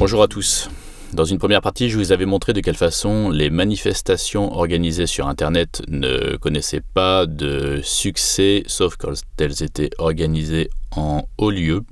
Bonjour à tous. Dans une première partie, je vous avais montré de quelle façon les manifestations organisées sur Internet ne connaissaient pas de succès, sauf quand elles étaient organisées en haut lieu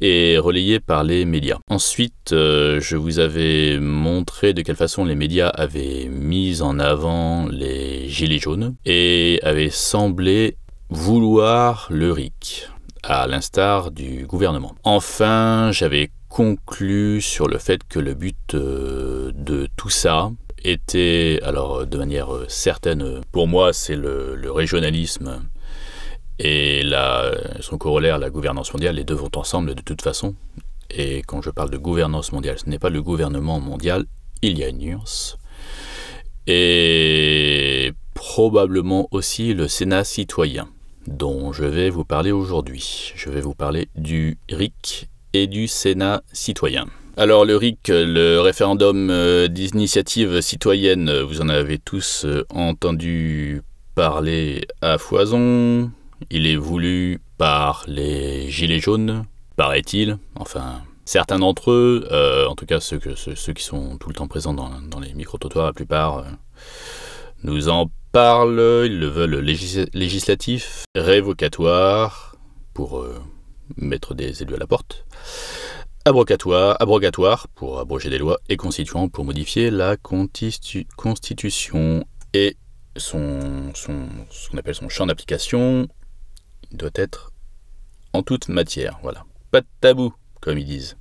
et relayées par les médias. Ensuite, euh, je vous avais montré de quelle façon les médias avaient mis en avant les gilets jaunes et avaient semblé vouloir le RIC à l'instar du gouvernement. Enfin, j'avais conclu sur le fait que le but euh, de tout ça était, alors de manière certaine, pour moi c'est le, régionalisme et son corollaire, la gouvernance mondiale, les deux vont ensemble de toute façon. Et quand je parle de gouvernance mondiale, ce n'est pas le gouvernement mondial, il y a une nuance. Et probablement aussi le Sénat citoyen, dont je vais vous parler aujourd'hui. Je vais vous parler du RIC et du Sénat citoyen. Alors le RIC, le référendum euh, d'initiative citoyenne, vous en avez tous euh, entendu parler à foison. Il est voulu par les Gilets jaunes, paraît-il. Enfin, certains d'entre eux, euh, en tout cas ceux, qui sont tout le temps présents dans, les micro-trottoirs, la plupart, nous en parlent. Ils le veulent législatif, révocatoire, pour mettre des élus à la porte. Abrogatoire, abrogatoire pour abroger des lois et constituant pour modifier la constitution. Et son, son, ce qu'on appelle son champ d'application doit être en toute matière. Voilà. Pas de tabou, comme ils disent.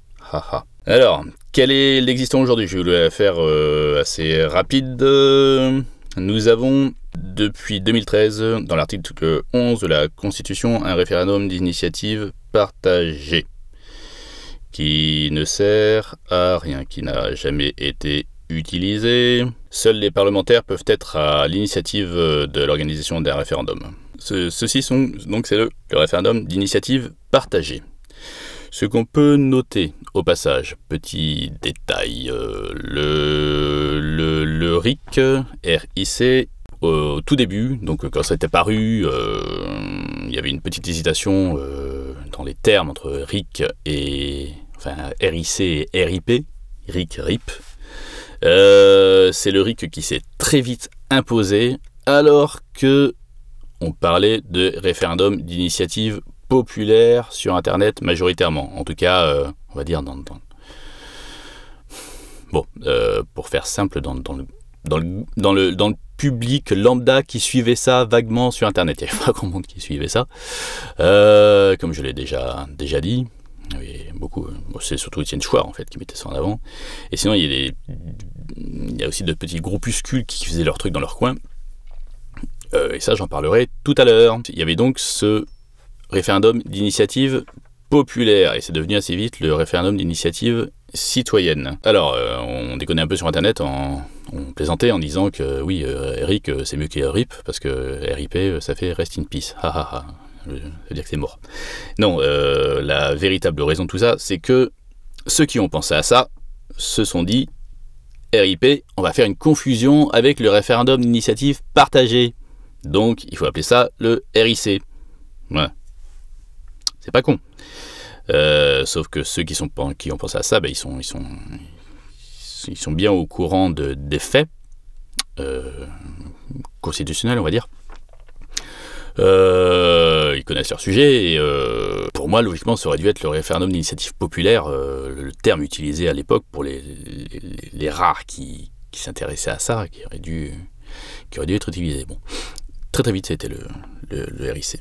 Alors, quel est l'existant aujourd'hui? Je vais la faire euh, assez rapide. Nous avons depuis 2013, dans l'article 11 de la Constitution, un référendum d'initiative partagée qui ne sert à rien, qui n'a jamais été utilisé. Seuls les parlementaires peuvent être à l'initiative de l'organisation d'un référendum. ceci sont donc c'est le, référendum d'initiative partagée. Ce qu'on peut noter au passage, petit détail, euh, le, le, le RIC, RIC, au tout début, donc quand ça était paru, euh, il y avait une petite hésitation euh, dans les termes entre RIC et enfin RIC et RIP, RIC RIP. c'est le RIC qui s'est très vite imposé alors que on parlait de référendum d'initiative populaire sur Internet majoritairement. En tout cas, euh, on va dire dans... Bon, euh, pour faire simple, dans, dans, le, dans, le, public lambda qui suivait ça vaguement sur Internet. Il n'y avait pas grand monde qui suivait ça. Euh, comme je l'ai déjà, déjà dit, beaucoup. c'est surtout Étienne Chouard en fait qui mettait ça en avant. Et sinon, il y, a aussi de petits groupuscules qui faisaient leur truc dans leur coin. et ça, j'en parlerai tout à l'heure. Il y avait donc ce référendum d'initiative populaire, et c'est devenu assez vite le référendum d'initiative citoyenne. Alors, euh, on déconnait un peu sur Internet, en, on plaisantait en disant que oui, euh, Eric, euh, c'est mieux que RIP, parce que RIP, ça fait Rest in Peace. Ha ha ha. Ça veut dire que c'est mort. Non, la véritable raison de tout ça, c'est que ceux qui ont pensé à ça se sont dit RIP, on va faire une confusion avec le référendum d'initiative partagée. Donc, il faut appeler ça le RIC. Ouais, c'est pas con. Euh, sauf que ceux qui, ont pensé à ça, ben, ils, sont, ils sont bien au courant de, des faits euh, constitutionnels, on va dire. Euh, ils connaissent leur sujet et pour moi, logiquement, ça aurait dû être le référendum d'initiative populaire, le terme utilisé à l'époque pour les, rares qui, s'intéressaient à ça, qui aurait dû, être utilisé. Bon, très très vite, c'était le RIC.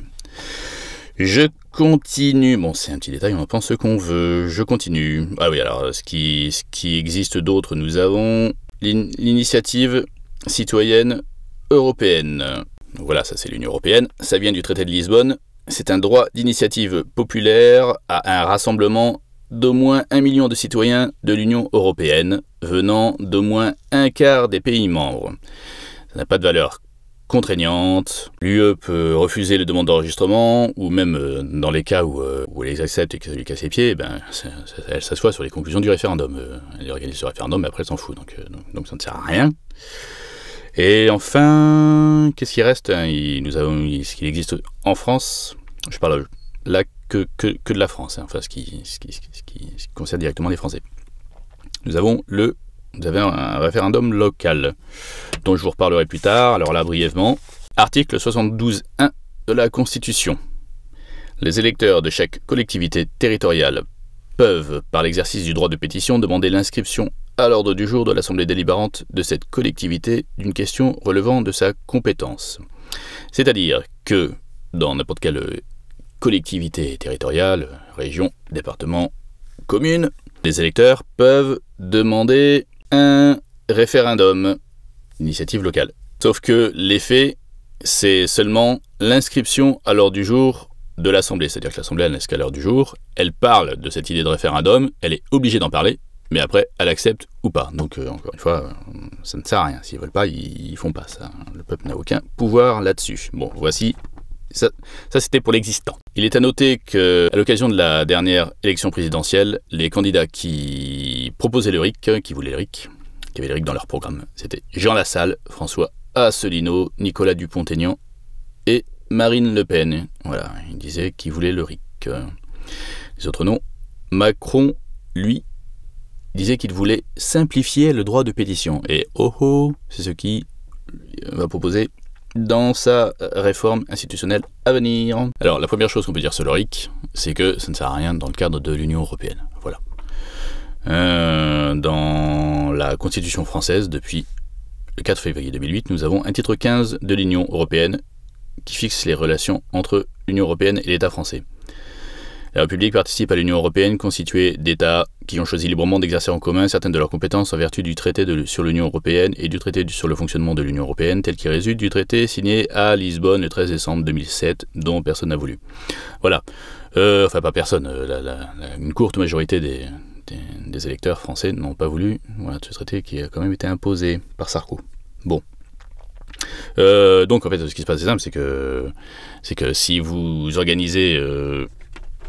Je continue. Bon, c'est un petit détail, on en pense ce qu'on veut. Je continue. Ah oui, alors, ce qui, ce qui existe d'autre, nous avons l'initiative citoyenne européenne. Voilà, ça c'est l'Union européenne. Ça vient du traité de Lisbonne. C'est un droit d'initiative populaire à un rassemblement d'au moins un million de citoyens de l'Union européenne venant d'au moins un quart des pays membres. Ça n'a pas de valeur contraignante. L'UE peut refuser les demandes d'enregistrement, ou même euh, dans les cas où, euh, où, elle les accepte et qu'elle lui casse les pieds, ben, elle s'assoit sur les conclusions du référendum. Euh, elle organise le référendum, mais après elle s'en fout, donc, donc, ça ne sert à rien. Et enfin, qu'est-ce qui reste hein, Nous avons ce qu'il existe en France. Je parle là que, que, que de la France, hein, enfin ce, qui, ce, qui, concerne directement les Français. nous avons le vous avez un référendum local, dont je vous reparlerai plus tard. Alors là, brièvement, article 72.1 de la Constitution. Les électeurs de chaque collectivité territoriale peuvent, par l'exercice du droit de pétition, demander l'inscription à l'ordre du jour de l'Assemblée délibérante de cette collectivité d'une question relevant de sa compétence. C'est-à-dire que, dans n'importe quelle collectivité territoriale, région, département, commune, les électeurs peuvent demander un référendum, initiative locale. Sauf que l'effet, c'est seulement l'inscription à l'ordre du jour de l'Assemblée. C'est-à-dire que l'Assemblée, elle n'est qu'à l'heure du jour, elle parle de cette idée de référendum, elle est obligée d'en parler, mais après, elle accepte ou pas. Donc, euh, encore une fois, ça ne sert à rien. S'ils veulent pas, ils, ne font pas ça. Le peuple n'a aucun pouvoir là-dessus. Bon, voici. Ça, c'était pour l'existant. Il est à noter que, à l'occasion de la dernière élection présidentielle, les candidats qui proposaient le RIC, qui voulaient le RIC, qui avaient le RIC dans leur programme, c'était Jean Lassalle, François Asselineau, Nicolas Dupont-Aignan et Marine Le Pen. Voilà, ils disaient qu'ils voulaient le RIC. Les autres noms, Macron, lui, disait qu'il voulait simplifier le droit de pétition. Et oh oh, c'est ce qui va proposer dans sa réforme institutionnelle à venir. Alors, la première chose qu'on peut dire sur le RIC, c'est que ça ne sert à rien dans le cadre de l'Union européenne. Voilà. Euh, dans la Constitution française, depuis le 4 février 2008, nous avons un titre 15 de l'Union européenne qui fixe les relations entre l'Union européenne et l'État français. La République participe à l'Union européenne constituée d'États qui ont choisi librement d'exercer en commun certaines de leurs compétences en vertu du traité sur l'Union européenne et du traité sur le fonctionnement de l'Union européenne tel qu'il résulte du traité signé à Lisbonne le 13 décembre 2007 dont personne n'a voulu. Voilà. Euh, enfin pas personne, euh, une courte majorité des, électeurs français n'ont pas voulu voilà, ce traité qui a quand même été imposé par Sarko. Bon. Euh, donc en fait ce qui se passe c'est simple, c'est que c'est que si vous organisez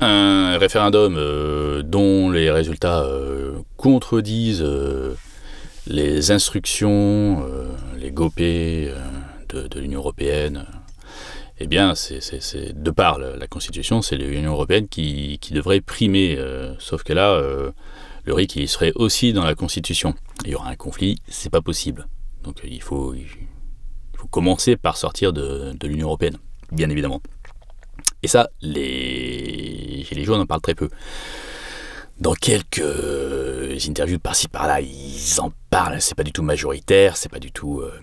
un référendum euh, dont les résultats euh, contredisent euh, les instructions, les GOP de, l'Union européenne, eh bien, c'est de par la, Constitution, c'est l'Union européenne qui, devrait primer. sauf que là, le RIC, serait aussi dans la Constitution. Il y aura un conflit, c'est pas possible. Donc il faut commencer par sortir de l'Union européenne, bien évidemment. Et ça, les Gilets jaunes en parlent très peu. Dans quelques interviews par-ci par-là, ils en parlent, c'est pas du tout majoritaire, c'est pas du tout. Euh,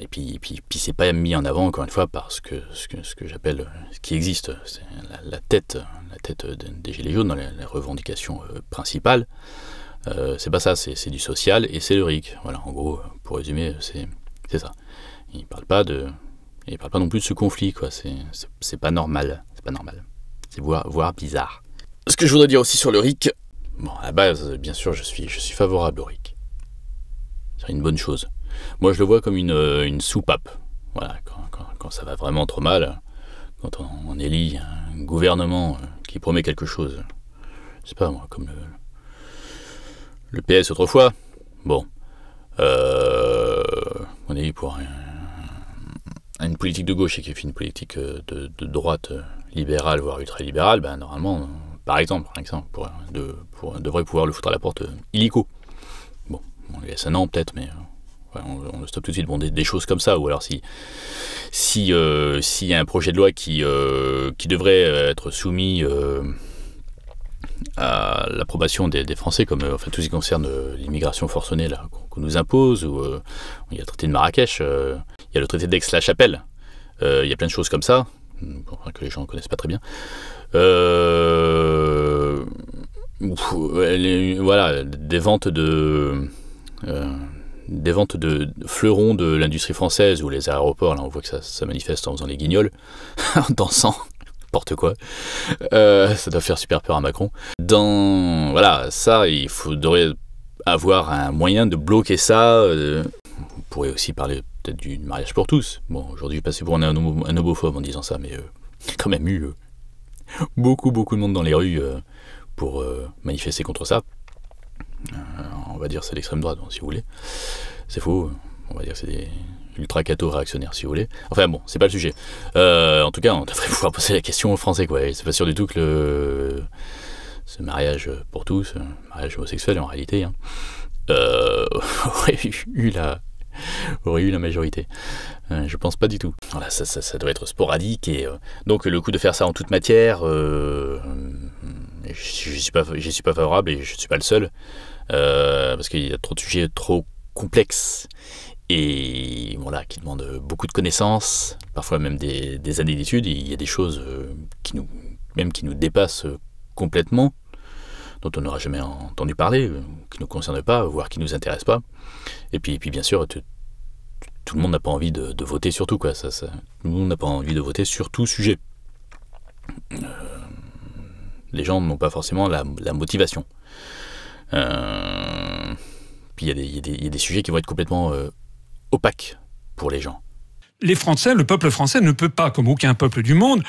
et puis, puis, puis c'est pas mis en avant, encore une fois, que ce que, ce que j'appelle ce qui existe, c'est la, tête, la tête des Gilets jaunes dans les, revendications euh, principales. Euh, c'est pas ça, c'est du social et c'est le RIC. Voilà, en gros, pour résumer, c'est ça. Ils parlent pas de. Ils parlent pas non plus de ce conflit, quoi. C'est pas normal pas normal. C'est voire, bizarre. Ce que je voudrais dire aussi sur le RIC, bon, à la base, bien sûr, je suis, je suis favorable au RIC. C'est une bonne chose. Moi, je le vois comme une, euh, une soupape. Voilà, quand, ça va vraiment trop mal, quand on, élit un gouvernement euh, qui promet quelque chose, je sais pas moi, comme le, le PS autrefois, bon, euh, on élit pour une politique de gauche et qui fait une politique de, de droite libéral, voire ultra-libéral, ben, normalement, par exemple, par exemple pour, de, pour, devrait pouvoir le foutre à la porte euh, illico. Bon, on lui laisse un an peut-être, mais euh, on, le stoppe tout de suite. Bon, des, choses comme ça, ou alors si si euh, s'il y a un projet de loi qui qui devrait être soumis à l'approbation des, Français, comme enfin tout ce qui concerne l'immigration forcenée qu'on nous impose, ou il y a le traité de Marrakech, il y a le traité d'Aix-la-Chapelle, il y a plein de choses comme ça que les gens ne connaissent pas très bien. Euh, voilà, des ventes de. Euh, des ventes de fleurons de l'industrie française ou les aéroports, là on voit que ça, ça manifeste en faisant les guignols, en dansant, n'importe quoi. Euh, ça doit faire super peur à Macron. Dans voilà, ça, il faudrait avoir un moyen de bloquer ça. Vous pourrez aussi parler du mariage pour tous. Bon, aujourd'hui, je passé pour un, un, homophobe en disant ça, mais euh, quand même eu euh, beaucoup, beaucoup de monde dans les rues euh, pour manifester contre ça. on va dire c'est l'extrême droite, si vous voulez. C'est faux. On va dire c'est des ultra cato réactionnaires, si vous voulez. Enfin bon, c'est pas le sujet. en tout cas, on devrait pouvoir poser la question aux Français, quoi. C'est pas sûr du tout que le ce mariage pour tous, mariage homosexuel en réalité, hein, aurait eu la aurait eu la majorité. Euh, je pense pas du tout. Voilà, ça, doit être sporadique et donc le coup de faire ça en toute matière, je, ne suis suis pas favorable et je suis pas le seul parce qu'il y a trop de sujets trop complexes et voilà, qui demandent beaucoup de connaissances, parfois même des, années d'études. Il y a des choses qui nous, même qui nous dépassent complètement dont on n'aura jamais entendu parler, qui ne nous concernent pas, voire qui ne nous intéressent pas. Et puis, et puis bien sûr, tout le monde n'a pas envie de, voter sur tout. Quoi. Ça, tout le monde n'a pas envie de voter sur tout sujet. Euh, les gens n'ont pas forcément la, motivation. Euh, puis il y, a des sujets qui vont être complètement euh, opaques pour les gens. Les Français, le peuple français ne peut pas, comme aucun peuple du monde,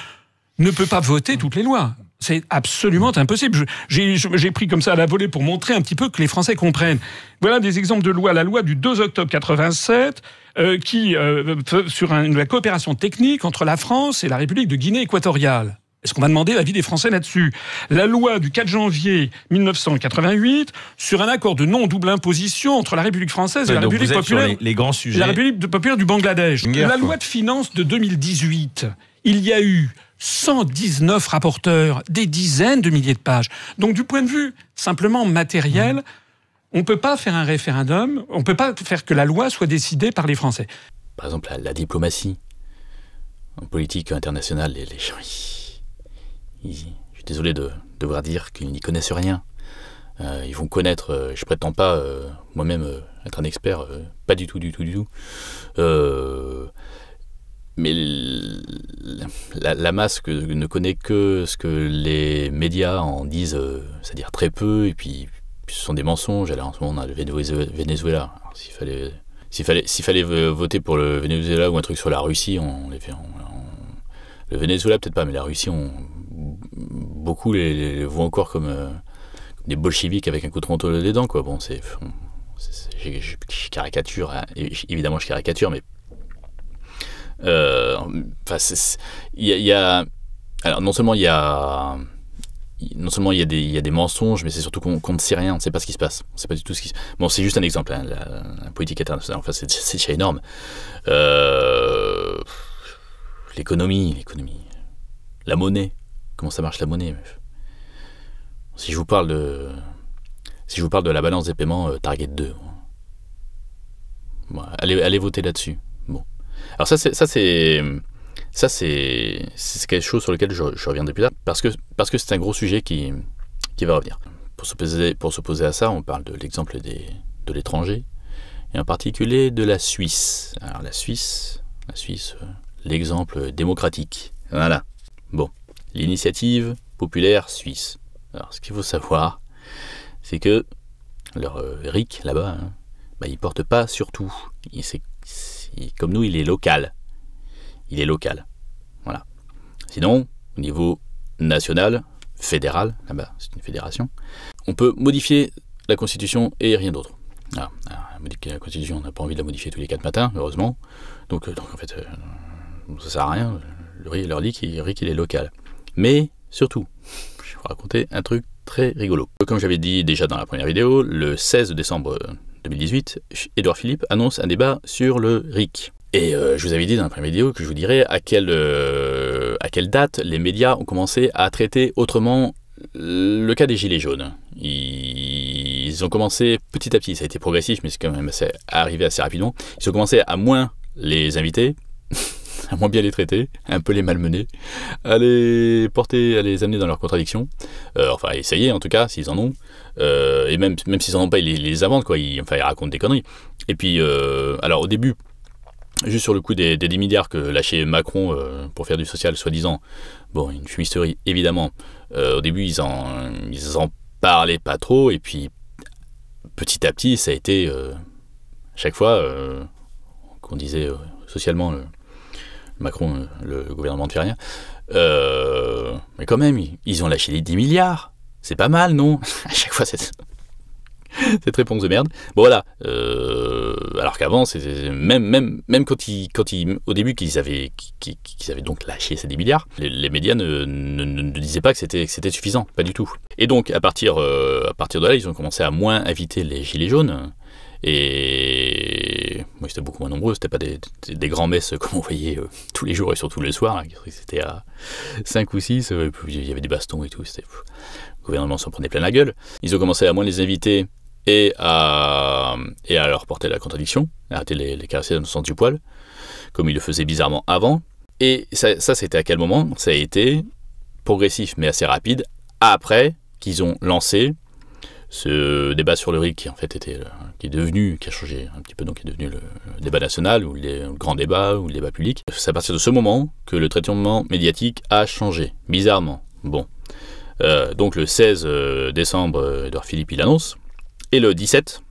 ne peut pas voter toutes les lois. C'est absolument impossible. J'ai pris comme ça à la volée pour montrer un petit peu que les Français comprennent. Voilà des exemples de lois. La loi du 2 octobre 87, euh, qui euh, sur la coopération technique entre la France et la République de Guinée équatoriale. Est-ce qu'on va demander l'avis des Français là-dessus? La loi du 4 janvier 1988 sur un accord de non-double imposition entre la République française et la République populaire, les, grands sujets. la République populaire du Bangladesh. la loi de finances de 2018. Il y a eu 119 rapporteurs, des dizaines de milliers de pages. Donc du point de vue simplement matériel, mmh. on ne peut pas faire un référendum, on ne peut pas faire que la loi soit décidée par les Français. Par exemple, la, diplomatie en politique internationale, les, gens, je suis désolé de devoir dire qu'ils n'y connaissent rien. Euh, ils vont connaître, euh, je prétends pas euh, moi-même être un expert, pas du tout, du tout, du tout mais la, masse ne connaît que ce que les médias en disent, euh, c'est-à-dire très peu, et puis, ce sont des mensonges. Alors en ce moment, on a le Venezuela. S'il fallait, fallait, fallait voter pour le Venezuela ou un truc sur la Russie, on les fait. le Venezuela peut-être pas, mais la Russie, on, beaucoup les, voient encore comme, euh, des bolcheviks avec un coup de des dents, quoi. Bon, c'est, je, caricature, hein. évidemment, je caricature, mais euh, enfin, il y, a, alors non seulement il y a non seulement il y, des, y a des mensonges, mais c'est surtout qu'on ne sait rien, on ne sait pas ce qui se passe. On sait pas du tout ce qui Bon, c'est juste un exemple, hein, la, politique internationale, enfin, c'est déjà énorme. Euh, l'économie, l'économie. La monnaie. Comment ça marche la monnaie Si je vous parle de. Si je vous parle de la balance des paiements euh, Target 2, allez, allez voter là-dessus. Alors ça, c'est ça c'est ça c'est quelque chose sur lequel je, reviendrai plus tard parce que parce que c'est un gros sujet qui qui va revenir. Pour s'opposer pour s'opposer à ça, on parle de l'exemple des de l'étranger et en particulier de la Suisse. Alors la Suisse, la Suisse, euh, l'exemple démocratique. Voilà. Bon, l'initiative populaire suisse. Alors ce qu'il faut savoir, c'est que leur euh, RIC là-bas, hein, bah, il porte pas sur tout. C'est comme nous, il est local. Il est local. Voilà. Sinon, au niveau national, fédéral, là-bas, c'est une fédération, on peut modifier la Constitution et rien d'autre. Ah, la Constitution, on n'a pas envie de la modifier tous les quatre matins, heureusement. Donc, euh, en fait, euh, ça sert à rien. Le, leur dit qu'il est local. Mais surtout, je vais vous raconter un truc très rigolo. Comme j'avais dit déjà dans la première vidéo, le 16 décembre 2018, Edouard Philippe annonce un débat sur le RIC. Et euh, je vous avais dit dans la première vidéo que je vous dirais à quelle, euh, à quelle date les médias ont commencé à traiter autrement le cas des Gilets jaunes. Ils ont commencé petit à petit, ça a été progressif, mais c'est quand même arrivé assez rapidement. Ils ont commencé à moins les inviter, à moins bien les traiter, un peu les malmener, à les porter, à les amener dans leurs contradictions. Euh, enfin, essayer en tout cas, s'ils en ont. Euh, et même, même s'ils en ont pas, ils les, inventent, quoi. Ils, enfin, ils racontent des conneries. Et puis, euh, alors au début, juste sur le coup des, des 10 milliards que lâchait Macron pour faire du social, soi-disant, bon, une fumisterie, évidemment. au début, ils en, ils en parlaient pas trop, et puis petit à petit, ça a été chaque fois qu'on disait socialement Macron, le gouvernement ne fait rien. mais quand même, ils ont lâché les 10 milliards. C'est pas mal, non À chaque fois, c'est. cette réponse de merde. Bon voilà. Euh, alors qu'avant, même même même quand ils quand ils au début qu'ils avaient avaient donc lâché ces 10 milliards, les, médias ne, disaient pas que c'était c'était suffisant, pas du tout. Et donc à partir euh, à partir de là, ils ont commencé à moins inviter les gilets jaunes. Et moi, c'était beaucoup moins nombreux, c'était pas des, des, grands messes comme on voyait euh, tous les jours et surtout le soir. C'était à 5 ou 6, il y avait des bastons et tout. Le gouvernement s'en prenait plein la gueule. Ils ont commencé à moins les inviter et à, et à leur porter la contradiction, à arrêter les, les caresser dans le sens du poil, comme ils le faisaient bizarrement avant. Et ça, c'était à quel moment? Ça a été progressif mais assez rapide, après qu'ils ont lancé ce débat sur le RIC qui en fait était euh, qui est devenu qui a changé un petit peu donc qui est devenu le débat national ou le grand débat ou le débat public c'est à partir de ce moment que le traitement médiatique a changé bizarrement bon euh, donc le 16 euh, décembre Edouard Philippe il et le 17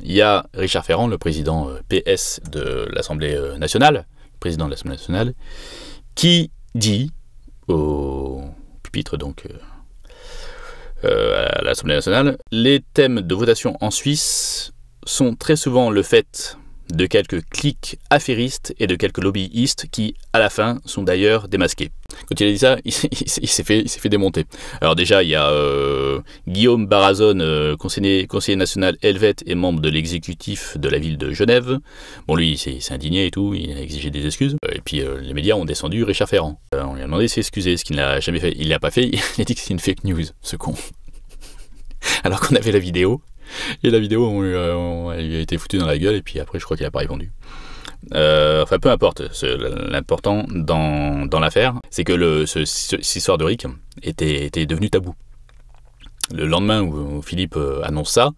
il y a Richard Ferrand le président PS de l'Assemblée nationale président de l'Assemblée nationale qui dit au pupitre donc euh, à l'Assemblée nationale, les thèmes de votation en Suisse sont très souvent le fait de quelques clics affairistes et de quelques lobbyistes qui, à la fin, sont d'ailleurs démasqués. Quand il a dit ça, il, s'est fait, démonter. Alors déjà, il y a euh, Guillaume Barazone, euh, conseiller, conseiller, national helvète et membre de l'exécutif de la ville de Genève. Bon, lui, il s'est indigné et tout, il a exigé des excuses. Euh, et puis les médias ont descendu Richard Ferrand. on lui a demandé de s'excuser, ce qu'il n'a jamais fait. Il l'a pas fait, il a dit que c'est une fake news, ce con. Alors qu'on avait la vidéo, et la vidéo, on, elle lui a été foutue dans la gueule, et puis après, je crois qu'il n'a pas répondu. Euh, enfin, peu importe. L'important dans, dans l'affaire, c'est que le, ce, cette histoire de Rick était, était devenu tabou. Le lendemain où, Philippe euh, annonce ça,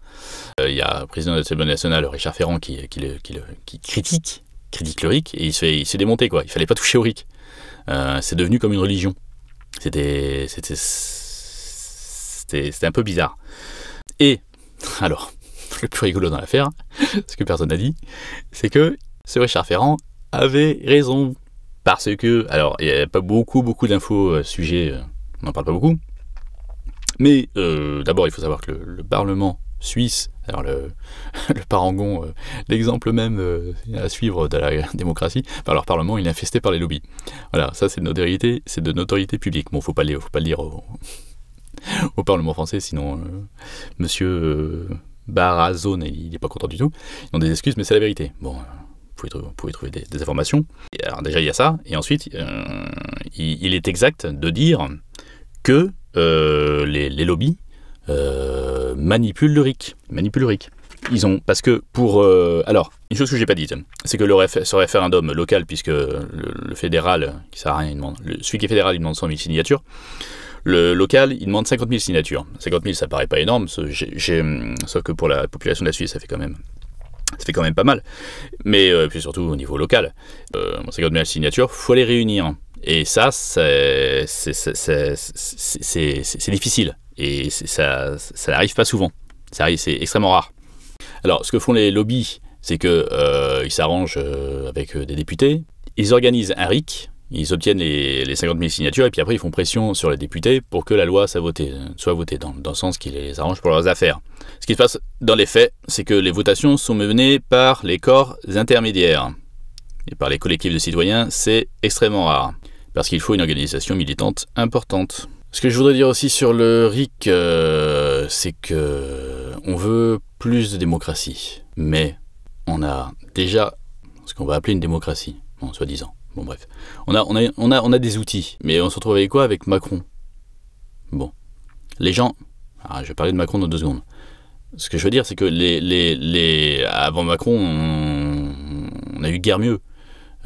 euh, il y a le président de l'Assemblée nationale, Richard Ferrand, qui, qui, qui, critique, critique le RIC, et il se fait, il se fait démonter, quoi. Il fallait pas toucher au RIC. Euh, c'est devenu comme une religion. C'était un peu bizarre. Et, alors, le plus rigolo dans l'affaire, ce que personne n'a dit, c'est que ce Richard Ferrand avait raison. Parce que, alors, il n'y a pas beaucoup, beaucoup d'infos à ce sujet, euh, on n'en parle pas beaucoup. Mais euh, d'abord, il faut savoir que le, Parlement suisse, alors le, le parangon, euh, l'exemple même euh, à suivre de la démocratie, enfin, leur Parlement, il est infesté par les lobbies. Voilà, ça c'est de notoriété, c'est de notoriété publique. Bon, faut pas faut pas le dire au Parlement français, sinon euh, Monsieur Barazone, il n'est pas content du tout. Ils ont des excuses, mais c'est la vérité. Bon, vous pouvez, trouver des, informations. Alors déjà, il y a ça. Et ensuite, euh, il, est exact de dire que euh, les, lobbies euh, manipulent le RIC. Manipulent le RIC. Ils ont, parce que pour... Euh, alors, une chose que j'ai pas dite, c'est que le ce référendum local, puisque le, fédéral, qui sert à rien, il demande, celui qui est fédéral, il demande 100 000 signatures, le local, il demande 50 000 signatures. 50 000, ça paraît pas énorme, sauf que pour la population de la Suisse, ça fait quand même ça fait quand même pas mal. Mais euh, puis surtout au niveau local, euh, 50 000 signatures, faut les réunir. Et ça, c'est difficile. Et ça, ça n'arrive pas souvent. C'est extrêmement rare. Alors, ce que font les lobbies, c'est qu'ils euh, s'arrangent euh, avec des députés, ils organisent un RIC, ils obtiennent les, les, 50 000 signatures et puis après ils font pression sur les députés pour que la loi soit votée, dans, le sens qui les arrange pour leurs affaires. Ce qui se passe dans les faits, c'est que les votations sont menées par les corps intermédiaires. Et par les collectifs de citoyens, c'est extrêmement rare, parce qu'il faut une organisation militante importante. Ce que je voudrais dire aussi sur le RIC, euh, c'est que on veut plus de démocratie, mais on a déjà ce qu'on va appeler une démocratie, bon, soi-disant. Bon bref, on a, des outils, mais on se retrouve avec quoi? Avec Macron. Bon, les gens... Ah, je vais parler de Macron dans deux secondes. Ce que je veux dire, c'est que les, avant Macron, on, a eu guère mieux.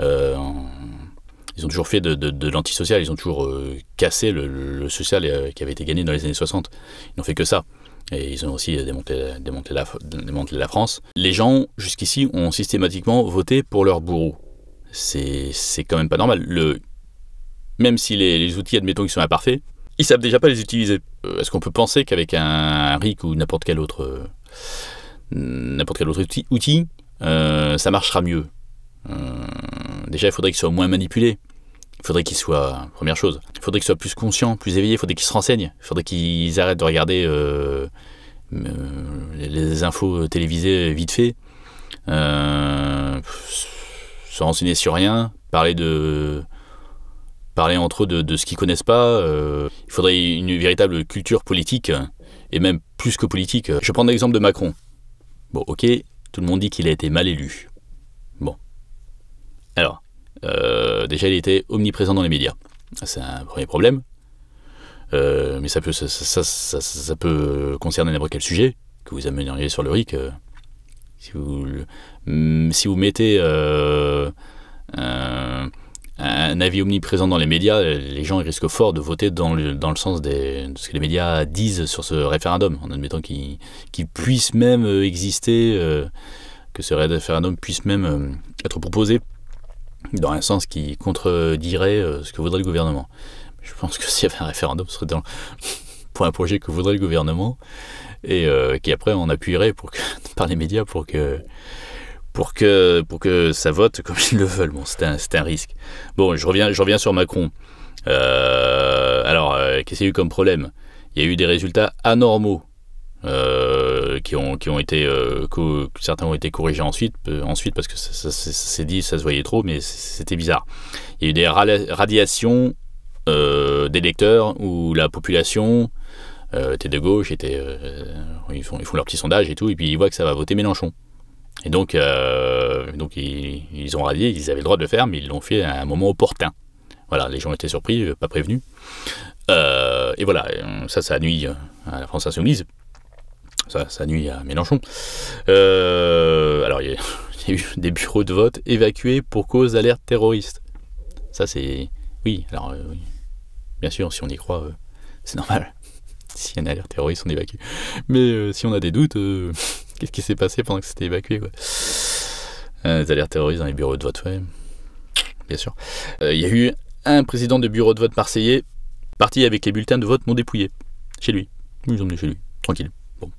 Euh, ils ont toujours fait de, l'antisocial, ils ont toujours euh, cassé le, social euh, qui avait été gagné dans les années 60. Ils n'ont fait que ça. Et ils ont aussi démonté, démonté, la, démonté la France. Les gens, jusqu'ici, ont systématiquement voté pour leur bourreau c'est quand même pas normal. Le, même si les, les outils, admettons, qu'ils sont imparfaits, ils savent déjà pas les utiliser. Euh, est-ce qu'on peut penser qu'avec un RIC ou n'importe quel autre euh, n'importe quel autre outil, euh, ça marchera mieux? Déjà, il faudrait qu'il soit moins manipulé. Il faudrait qu'il soit, première chose, il faudrait qu'il soit plus conscient, plus éveillé, il faudrait qu'il se renseigne, il faudrait qu'ils arrêtent de regarder les infos télévisées vite fait, se renseigner sur rien, parler de parler entre eux de, ce qu'ils connaissent pas. il faudrait une véritable culture politique et même plus que politique. Je prends l'exemple de Macron. Bon, ok, tout le monde dit qu'il a été mal élu. Bon. Alors, euh, déjà, il était omniprésent dans les médias. C'est un premier problème. Euh, mais ça peut, ça, ça, peut concerner n'importe quel sujet que vous amèneriez sur le RIC. Euh, si, vous, mm, si vous mettez un, avis omniprésent dans les médias, les gens risquent fort de voter dans le, dans le sens des, de ce que les médias disent sur ce référendum, en admettant qu'il puisse même exister, que ce référendum puisse même être proposé dans un sens qui contredirait euh, ce que voudrait le gouvernement. Je pense que s'il y avait un référendum, ce serait dans, pour un projet que voudrait le gouvernement et euh, qui après on appuierait pour que, par les médias pour que pour que pour que ça vote comme ils le veulent. Bon, c'est un, un, risque. Bon, je reviens je reviens sur Macron. Euh, alors, qu'est-ce qu'il y a eu comme problème? Il y a eu des résultats anormaux euh, qui, ont, qui ont été, euh, certains ont été corrigés ensuite, euh, ensuite parce que ça, s'est dit, ça se voyait trop, mais c'était bizarre. Il y a eu des radiations des lecteurs où la population était de gauche, ils, font, ils font leur petit sondage et tout, et puis ils voient que ça va voter Mélenchon. Et donc, donc ils, ils, ont radié, ils avaient le droit de le faire, mais ils l'ont fait à un moment opportun. Voilà, les gens étaient surpris, pas prévenus. et voilà, ça, ça nuit à la France Insoumise. Ça, ça nuit à Mélenchon. Euh, alors, il y, a eu des bureaux de vote évacués pour cause d'alerte terroriste. Ça, c'est. Oui, alors, euh, bien sûr, si on y croit, euh, c'est normal. S'il y a une alerte terroriste, on évacue. Mais si on a des doutes, qu'est-ce qui s'est passé pendant que c'était évacué quoi? Des alertes terroristes dans les bureaux de vote, ouais. Bien sûr. Il y a eu un président de bureau de vote marseillais parti avec les bulletins de vote non dépouillés. Chez lui. Ils ont chez lui. Tranquille. Bon.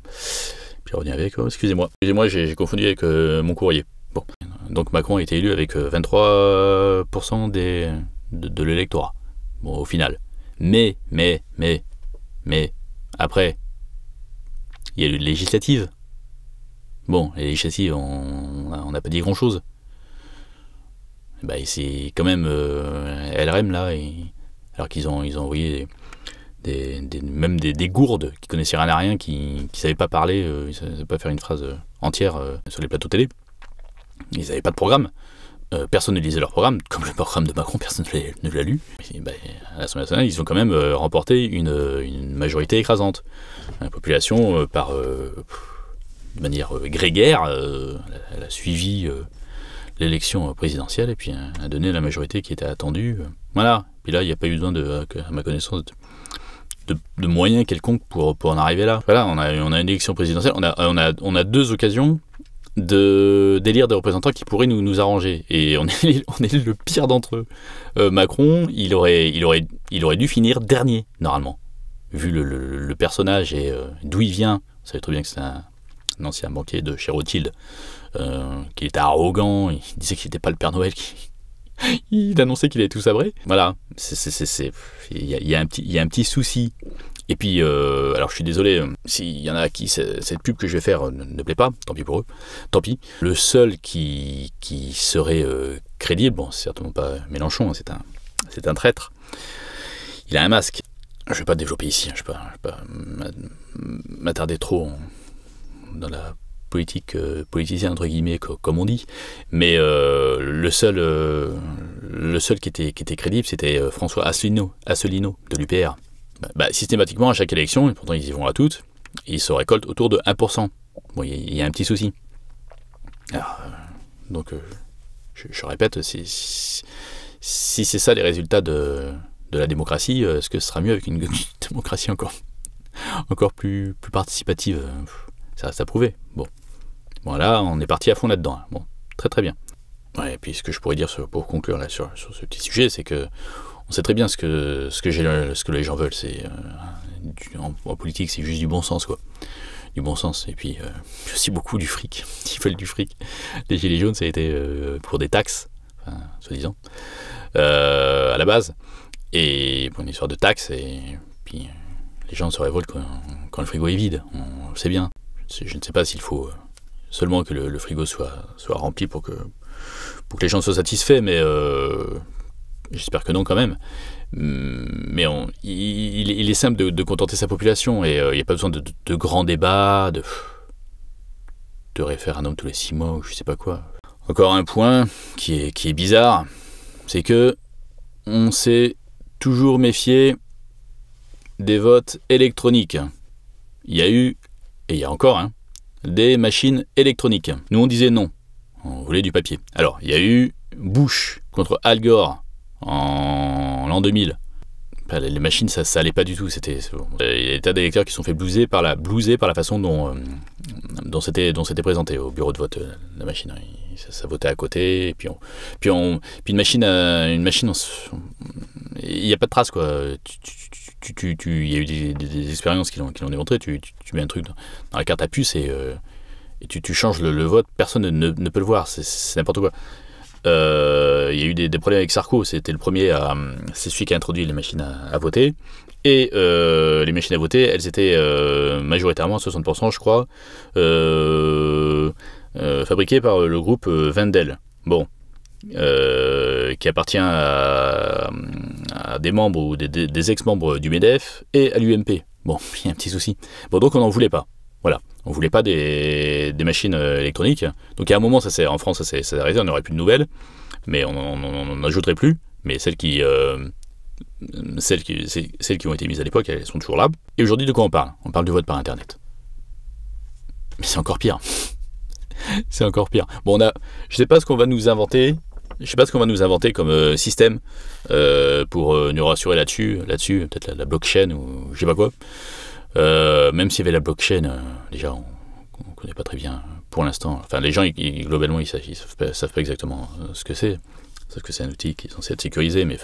Puis revient avec, oh, excusez-moi. Excusez-moi, j'ai confondu avec euh, mon courrier. Bon. Donc Macron a été élu avec 23% euh, des, de, l'électorat. Bon, au final. Mais, mais, mais, mais, après, il y a eu les législatives. Bon, les législatives, on n'a pas dit grand-chose. Bah, c'est quand même euh, LRM là, alors qu'ils ont, envoyé même des, gourdes qui connaissaient rien à rien, qui ne savaient pas parler, euh, ils ne savaient pas faire une phrase euh, entière euh, sur les plateaux télé. Ils n'avaient pas de programme. Personne ne lisait leur programme, comme le programme de Macron, personne ne l'a lu. Bah, à l'Assemblée nationale, ils ont quand même remporté une, majorité écrasante. La population, par, de manière grégaire, a suivi l'élection présidentielle et puis a donné la majorité qui était attendue. Voilà. Puis là, il n'y a pas eu besoin, de, à ma connaissance, de, moyens quelconques pour, en arriver là. Voilà, on a, une élection présidentielle, on a deux occasions de d'élire des représentants qui pourraient nous, nous arranger. Et on est, on est le pire d'entre eux. Euh, Macron, il aurait, il, aurait, il aurait dû finir dernier, normalement. Vu le, le, personnage et euh, d'où il vient. Vous savez très bien que c'est un, ancien banquier de chez Rothschild, euh, qui était arrogant, il disait qu'il n'était pas le Père Noël, il annonçait qu'il allait tout sabrer. Voilà, il y, un y a un petit souci. Et puis, euh, alors je suis désolé, euh, s'il y en a qui cette pub que je vais faire euh, ne, plaît pas, tant pis pour eux, tant pis. Le seul qui, qui serait crédible, bon, c'est certainement pas Mélenchon, hein, c'est un, un traître. Il a un masque. Je ne vais pas développer ici, hein, je ne vais pas, m'attarder trop dans la politique, euh, entre guillemets, comme on dit. Mais le seul, le seul qui était, qui était crédible, c'était François Asselineau, Asselineau de l'UPR. Bah, bah, systématiquement, à chaque élection, et pourtant ils y vont à toutes, ils se récoltent autour de 1%. Bon, il y, a un petit souci. donc, je, répète, si, c'est ça les résultats de, la démocratie, est-ce que ce sera mieux avec une, démocratie encore, encore plus, participative ça reste à prouver. Bon. Voilà, on est parti à fond là-dedans. Hein. Bon, très très bien. Ouais, et puis ce que je pourrais dire pour conclure là, sur ce petit sujet, c'est que on sait très bien ce que, ce que, ce que les gens veulent. C'est euh, en, politique, c'est juste du bon sens, quoi. Du bon sens. Et puis euh, aussi beaucoup du fric. Ils veulent du fric. Les gilets jaunes, ça a été euh, pour des taxes, enfin, soi-disant, à la base. Et pour une histoire de taxes, et puis les gens se révoltent quand, le frigo est vide, on le sait bien. Je ne sais pas s'il faut seulement que le, frigo soit, soit rempli pour que, pour que les gens soient satisfaits, mais j'espère que non quand même. Mais il, est simple de, contenter sa population et il n'y a pas besoin de, grands débats, de de référendum tous les six mois ou je sais pas quoi. Encore un point qui est, qui est bizarre, c'est que on s'est toujours méfié des votes électroniques. Il y a eu, et il y a encore, hein, des machines électroniques. Nous on disait non, on voulait du papier. Alors, il y a eu Bush contre Al Gore en l'an 2000 les machines, ça, ça allait pas du tout. C'était, il y a des tas d'électeurs qui sont fait blouser par la, blouser par la façon dont, euh, dont c'était, dont c'était présenté au bureau de vote. Euh, la machine, ça, votait à côté. Et puis, on, puis, on, puis une machine, une machine, il n'y a pas de trace quoi. Il y a eu des, expériences qui l'ont, qui l'ont démontré. Tu, mets un truc dans, la carte à puce et, euh, tu, changes le, vote. Personne ne, ne, peut le voir. c'est n'importe quoi. Euh, il y a eu des, problèmes avec Sarko. C'était le premier. C'est celui qui a introduit les machines à, voter. Et euh, les machines à voter, elles étaient euh, majoritairement, 60% je crois, fabriquées par le groupe Vendel. Bon. qui appartient à, des membres ou des, des ex-membres du MEDEF et à l'UMP. Bon, il y a un petit souci. Bon, donc on n'en voulait pas. Voilà. On voulait pas des, machines euh, électroniques. Donc à un moment, ça c'est en France, ça s'est arrêté, on n'aurait plus de nouvelles, mais on n'en ajouterait plus. Mais celles qui, euh, celles qui, celles qui ont été mises à l'époque, elles sont toujours là. Et aujourd'hui, de quoi on parle? On parle du vote par Internet. Mais c'est encore pire. c'est encore pire. Bon, on a, je sais pas ce qu'on va nous inventer. Je sais pas ce qu'on va nous inventer comme euh, système pour nous rassurer là-dessus, là-dessus, peut-être la, blockchain ou je sais pas quoi. Euh, même s'il y avait la blockchain, euh, déjà, on ne connaît pas très bien pour l'instant. Enfin, les gens, globalement, ils ne savent, pas exactement euh, ce que c'est. Sauf que c'est un outil qui est censé être sécurisé, mais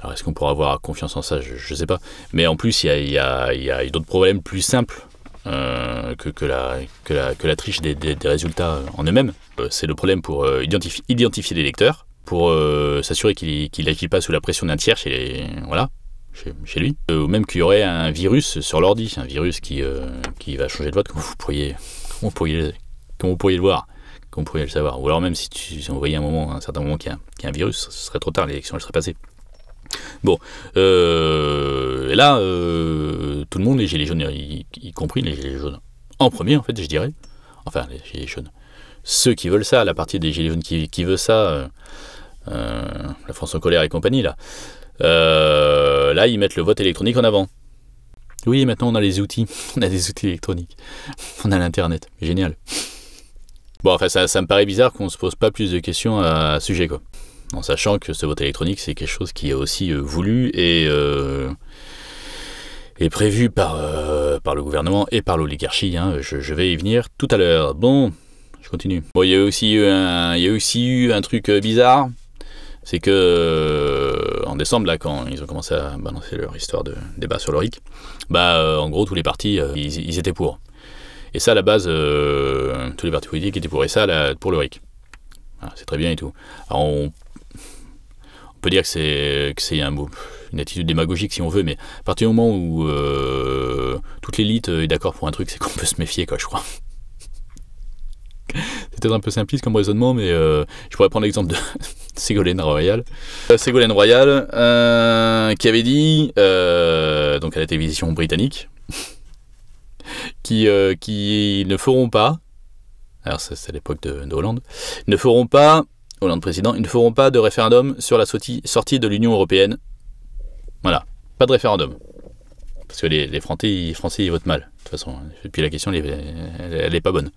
alors est-ce qu'on pourra avoir confiance en ça? Je ne sais pas. Mais en plus, il y a, d'autres problèmes plus simples que, la, triche des, résultats en eux-mêmes. c'est le problème pour identifier, les lecteurs, pour s'assurer qu'il n'agit pas sous la pression d'un tiers chez les, voilà, chez, lui. Euh, ou même qu'il y aurait un virus sur l'ordi, un virus qui, euh, va changer de vote, comme vous pourriez, vous pourriez, comment vous pourriez le voir, comment vous pourriez le savoir. Ou alors même si, tu, si un moment, un certain moment qu'il y, a un virus, ce serait trop tard, l'élection elle serait passée. Bon, euh, et là, tout le monde, les gilets jaunes, y, compris les gilets jaunes, en premier en fait, je dirais, enfin les gilets jaunes, ceux qui veulent ça, la partie des gilets jaunes qui, qui veut ça, la France en colère et compagnie, là, euh, là, ils mettent le vote électronique en avant. Oui, maintenant on a les outils. On a des outils électroniques. On a l'Internet. Génial. Bon, enfin, ça, ça me paraît bizarre qu'on se pose pas plus de questions à, ce sujet, quoi. En sachant que ce vote électronique, c'est quelque chose qui est aussi euh, voulu et, euh, prévu par, par le gouvernement et par l'oligarchie. Hein. Je, je, vais y venir tout à l'heure. Bon, je continue. Bon, il y a aussi eu un, il y a aussi eu un truc bizarre c'est que euh, en décembre, là, quand ils ont commencé à balancer leur histoire de débat sur le RIC, bah, euh, en gros, tous les partis, euh, ils, étaient pour. Et ça, à la base, tous les partis politiques étaient pour. Et ça, là, pour le RIC. c'est très bien et tout. On, peut dire que c'est, c'est un, une attitude démagogique si on veut, mais à partir du moment où toute l'élite est d'accord pour un truc, c'est qu'on peut se méfier, quoi, je crois. C'est peut-être un peu simpliste comme raisonnement, mais je pourrais prendre l'exemple de Ségolène Royal. Euh, Ségolène Royal, euh, qui avait dit, donc à la télévision britannique, qui, qui ne feront pas, alors c'est à l'époque de, Hollande, ne feront pas, Hollande président, ils ne feront pas de référendum sur la sortie de l'Union Européenne. Voilà, pas de référendum. Parce que les, Français, ils votent mal, de toute façon. Et puis la question, elle n'est pas bonne.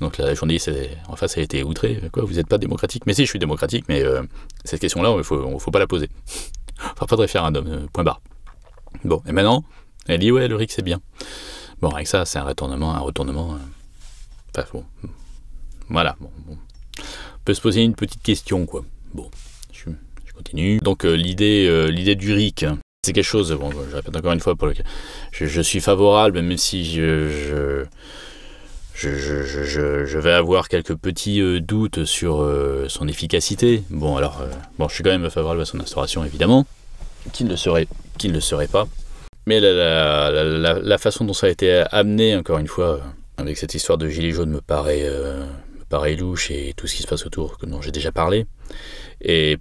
Donc la journaliste en face a été outrée. Vous n'êtes pas démocratique? Mais si, je suis démocratique, mais euh, cette question-là, il ne faut, pas la poser. Enfin, pas de référendum, euh, point barre. Bon, et maintenant, elle dit ouais, le RIC c'est bien. Bon, avec ça, c'est un retournement, un retournement. Euh, enfin, bon. Voilà. On peut se poser une petite question, quoi. Bon, je, continue. Donc l'idée, l'idée du RIC, c'est quelque chose, bon, je répète encore une fois, pour je, suis favorable, même si je, je, je, vais avoir quelques petits euh, doutes sur euh, son efficacité. Bon, alors, euh, bon, je suis quand même favorable à son instauration, évidemment. Qui ne le serait, qui ne serait pas Mais la, façon dont ça a été amené, encore une fois, avec cette histoire de gilet jaune me paraît, me paraît louche et tout ce qui se passe autour, dont j'ai déjà parlé. Et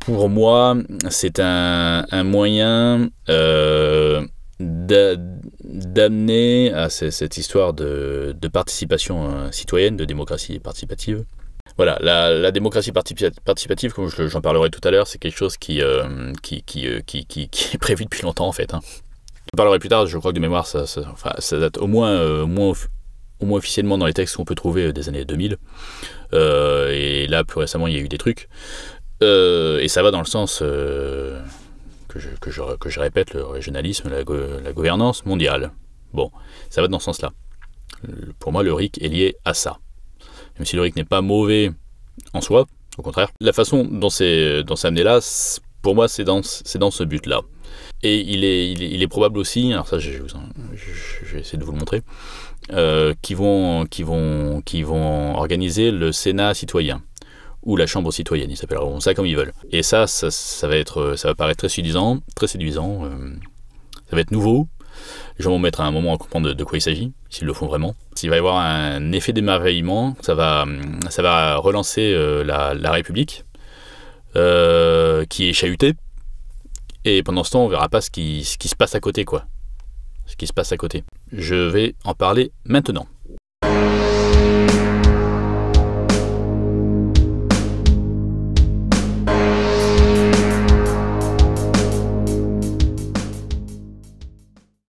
pour moi, c'est un, moyen euh, d'amener à cette histoire de, participation euh, citoyenne, de démocratie participative. Voilà, la, démocratie participative, comme j'en parlerai tout à l'heure, c'est quelque chose qui, euh, est prévu depuis longtemps en fait. Hein. Je parlerai plus tard, je crois que de mémoire, ça, date au moins officiellement dans les textes qu'on peut trouver des années 2000. et là, plus récemment, il y a eu des trucs. Euh, et ça va dans le sens euh, que, je, répète, le régionalisme, la, gouvernance mondiale. Bon, ça va dans ce sens-là. Pour moi, le RIC est lié à ça. Même si le RIC n'est pas mauvais en soi, au contraire, la façon dont c'est amené là, pour moi, c'est dans, dans ce but-là. Et il est, probable aussi, alors ça je, vais essayer de vous le montrer, euh, qui, vont, vont, vont organiser le Sénat citoyen ou la chambre citoyenne, ils s'appelleront ça comme ils veulent. Et ça, ça, va, être, ça va paraître très séduisant, très séduisant, euh, ça va être nouveau. Les gens vont mettre un moment à comprendre de, quoi il s'agit, s'ils le font vraiment. Il va y avoir un effet d'émerveillement, ça va, ça va relancer euh, la, République, euh, qui est chahutée. Et pendant ce temps, on verra pas ce qui se passe à côté, quoi. Ce qui se passe à côté. Je vais en parler maintenant.